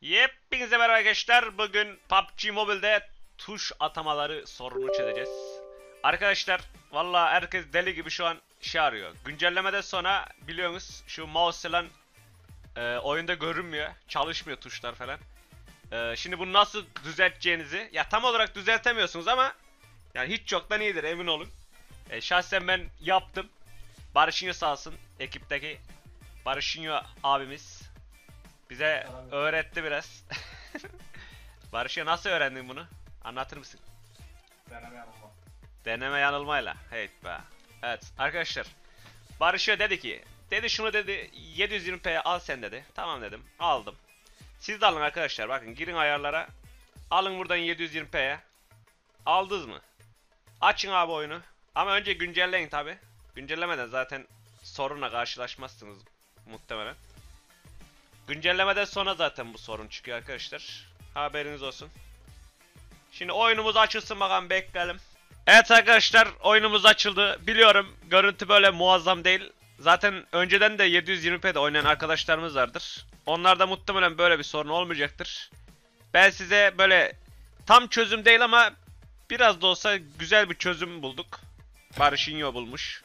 Hepinize merhaba arkadaşlar. Bugün PUBG Mobile'de tuş atamaları sorunu çözeceğiz. Arkadaşlar valla herkes deli gibi şu an şey arıyor. Güncellemeden sonra biliyorsunuz şu mouse falan e, oyunda görünmüyor. Çalışmıyor tuşlar falan. E, şimdi bunu nasıl düzelteceğinizi ya tam olarak düzeltemiyorsunuz ama yani hiç çoktan iyidir emin olun. E, şahsen ben yaptım. Barışinho sağ olsun ekipteki Barışinho abimiz bize öğretti biraz. Barış'a nasıl öğrendin bunu? Anlatır mısın? Deneme yanılma. Deneme yanılmayla. Hey be. Evet arkadaşlar. Barış'a dedi ki dedi şunu dedi 720p'ye al sen dedi. Tamam dedim. Aldım. Siz de alın arkadaşlar. Bakın girin ayarlara. Alın buradan 720p'ye. Aldınız mı? Açın abi oyunu. Ama önce güncelleyin tabi. Güncellemeden zaten sorunla karşılaşmazsınız muhtemelen. Güncellemeden sonra zaten bu sorun çıkıyor arkadaşlar. Haberiniz olsun. Şimdi oyunumuz açılsın bakalım bekleyelim. Evet arkadaşlar oyunumuz açıldı. Biliyorum görüntü böyle muazzam değil. Zaten önceden de 720p'de oynayan arkadaşlarımız vardır. Onlarda muhtemelen böyle bir sorun olmayacaktır. Ben size böyle tam çözüm değil ama biraz da olsa güzel bir çözüm bulduk. Barışinho bulmuş.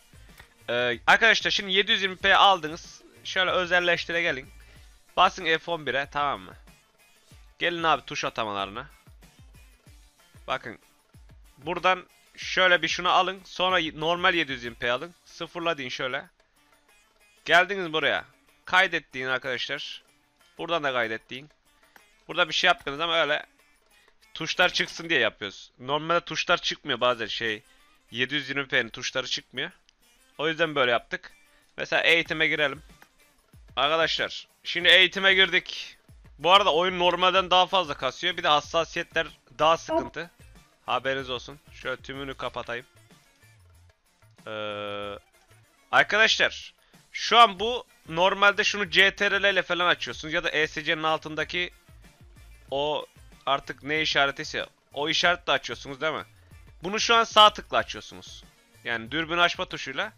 Ee, arkadaşlar şimdi 720p aldınız. Şöyle özelleştire gelin. Basın F11'e tamam mı? Gelin abi tuş atamalarına. Bakın. Buradan şöyle bir şunu alın. Sonra normal 720p alın. Sıfırla deyin şöyle. Geldiniz buraya. Kaydettiğin arkadaşlar. Buradan da kaydettiğin. Burada bir şey yaptınız ama öyle tuşlar çıksın diye yapıyoruz. Normalde tuşlar çıkmıyor bazen şey. 720p'nin tuşları çıkmıyor. O yüzden böyle yaptık. Mesela eğitime girelim. Arkadaşlar şimdi eğitime girdik. Bu arada oyun normalden daha fazla kasıyor. Bir de hassasiyetler daha sıkıntı. Haberiniz olsun. Şöyle tümünü kapatayım. Ee, arkadaşlar şu an bu normalde şunu CTRL ile falan açıyorsunuz ya da ESC'nin altındaki o artık ne işaretiyse o işaretle açıyorsunuz değil mi? Bunu şu an sağ tıkla açıyorsunuz. Yani dürbün açma tuşuyla.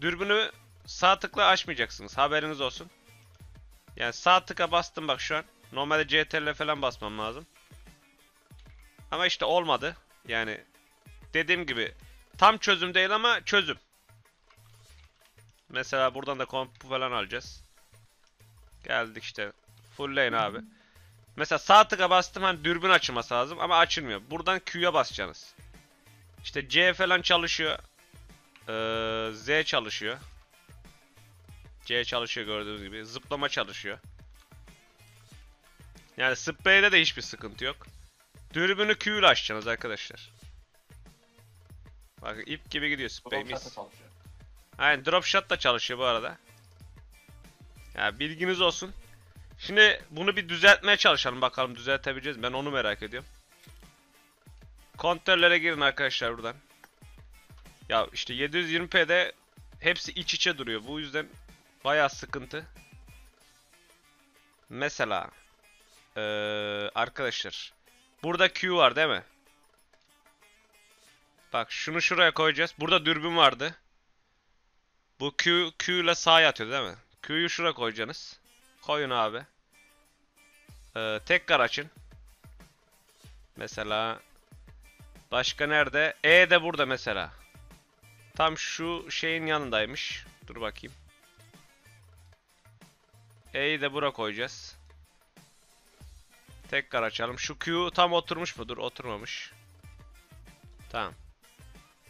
Dürbünü sağ tıkla açmayacaksınız. Haberiniz olsun. Yani sağ tıka bastım bak şu an. Normalde CTRL falan basmam lazım. Ama işte olmadı. Yani dediğim gibi tam çözüm değil ama çözüm. Mesela buradan da kompu falan alacağız. Geldik işte. Full lane abi. Mesela sağ tıka bastım hani dürbün açılması lazım ama açılmıyor. Buradan Q'ya basacaksınız. İşte C falan çalışıyor. Ee, Z çalışıyor. C çalışıyor gördüğünüz gibi. Zıplama çalışıyor. Yani spreyde de hiçbir sıkıntı yok. Dürbünü Q ile açacaksınız arkadaşlar. Bakın ip gibi gidiyor spreyimiz. Aynen drop shot da çalışıyor bu arada. Ya bilginiz olsun. Şimdi bunu bir düzeltmeye çalışalım bakalım düzeltebileceğiz? Ben onu merak ediyorum. Kontrollere girin arkadaşlar buradan. Ya işte 720p'de hepsi iç içe duruyor. Bu yüzden bayağı sıkıntı. Mesela eee, arkadaşlar burada Q var değil mi? Bak şunu şuraya koyacağız. Burada dürbün vardı. Bu Q, Q ile sağa atıyor değil mi? Q'yu şuraya koyacaksınız. Koyun abi. Ee, tekrar açın. Mesela başka nerede? E de burada mesela. Tam şu şeyin yanındaymış. Dur bakayım. E'yi de bura koyacağız. Tekrar açalım. Şu Q tam oturmuş mudur? Oturmamış. Tamam.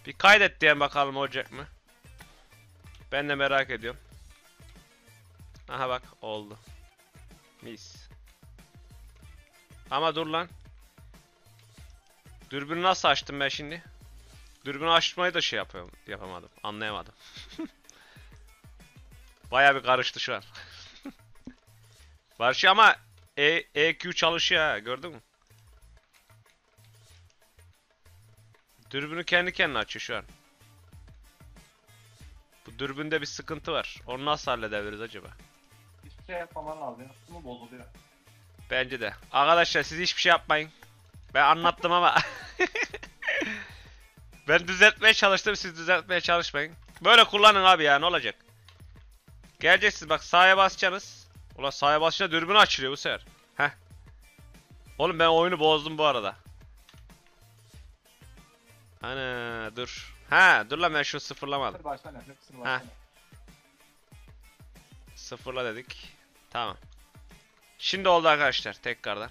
Bir kaydet diyen bakalım olacak mı? Ben de merak ediyorum. Aha bak oldu. Mis. Ama dur lan. Dürbünü nasıl açtım ben şimdi? Dürbünü açmayı da şey yapıyorum, yapamadım. Anlayamadım. Baya bir karıştı şu an. Barış ama e, EQ çalışıyor ha gördün mü? Dürbünü kendi kendine açıyor şu an. Bu dürbünde bir sıkıntı var. Onu nasıl halledebiliriz acaba? Hiçbir şey yapmaman lazım. Üstümü bozuluyor. Bence de. Arkadaşlar siz hiçbir şey yapmayın. Ben anlattım ama. ben düzeltmeye çalıştım siz düzeltmeye çalışmayın. Böyle kullanın abi ya ne olacak? Geleceksiniz bak sağa basacaksınız. Ulan sağa basınca dürbün açılıyor bu sefer. Heh. Oğlum ben oyunu bozdum bu arada. Ana dur. Ha dur lan ben şunu sıfırlamadım. Baştan yap. Hepsini baştan yap. Sıfırla dedik. Tamam. Şimdi oldu arkadaşlar tekrardan.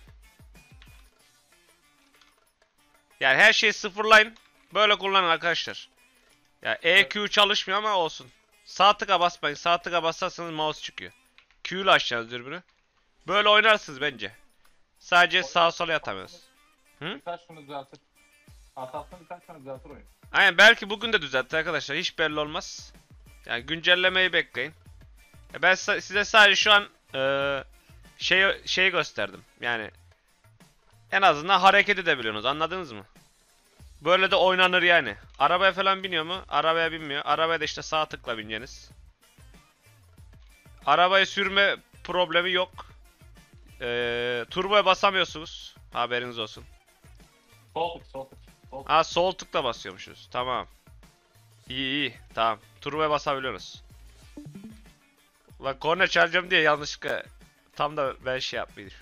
Yani her şeyi sıfırlayın. Böyle kullanın arkadaşlar. Ya EQ çalışmıyor ama olsun. Sağ tıka basmayın. Sağ tıka basarsanız mouse çıkıyor. Q ile açacaksınız dürbünü. Böyle oynarsınız bence. Sadece sağa sola yatamıyoruz. Hı? Birkaç günü düzeltir. Hatasını birkaç günü düzeltir oyun. Aynen belki bugün de düzeltir arkadaşlar. Hiç belli olmaz. Yani güncellemeyi bekleyin. Ya ben size sadece şu an eee şey şey gösterdim. Yani en azından hareket edebiliyorsunuz. Anladınız mı? Böyle de oynanır yani. Arabaya falan biniyor mu? Arabaya binmiyor. Arabaya da işte sağ tıkla bineceksiniz. Arabayı sürme problemi yok. Eee turboya basamıyorsunuz. Haberiniz olsun. Sol tık, sol tık. Sol tık. Ha sol tıkla basıyormuşuz. Tamam. İyi iyi. Tamam. Turboya basabiliyoruz. Lan korna çalacağım diye yanlışlıkla tam da ben şey yapmayayım.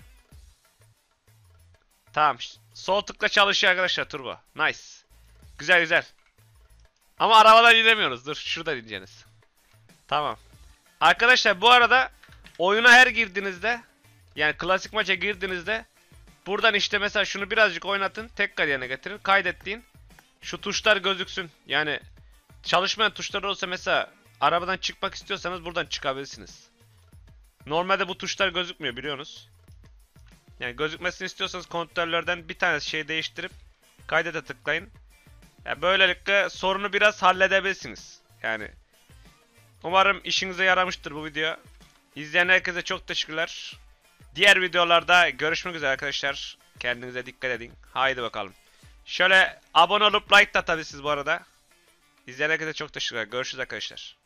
Tamam. Sol tıkla çalışıyor arkadaşlar turbo. Nice. Güzel güzel. Ama arabadan inemiyoruz. Dur şurada ineceğiniz. Tamam. Arkadaşlar bu arada oyuna her girdiğinizde yani klasik maça girdiğinizde Buradan işte mesela şunu birazcık oynatın. Tekrar yerine getirin. Kaydettiğin şu tuşlar gözüksün. Yani çalışmayan tuşlar olsa mesela arabadan çıkmak istiyorsanız buradan çıkabilirsiniz. Normalde bu tuşlar gözükmüyor biliyorsunuz. Yani gözükmesini istiyorsanız kontrollerden bir tane şey değiştirip kaydete tıklayın. Ya böylelikle sorunu biraz halledebilirsiniz. Yani umarım işinize yaramıştır bu video. İzleyen herkese çok teşekkürler. Diğer videolarda görüşmek üzere arkadaşlar. Kendinize dikkat edin. Haydi bakalım. Şöyle abone olup like da atabilirsiniz bu arada. İzleyen herkese çok teşekkürler. Görüşürüz arkadaşlar.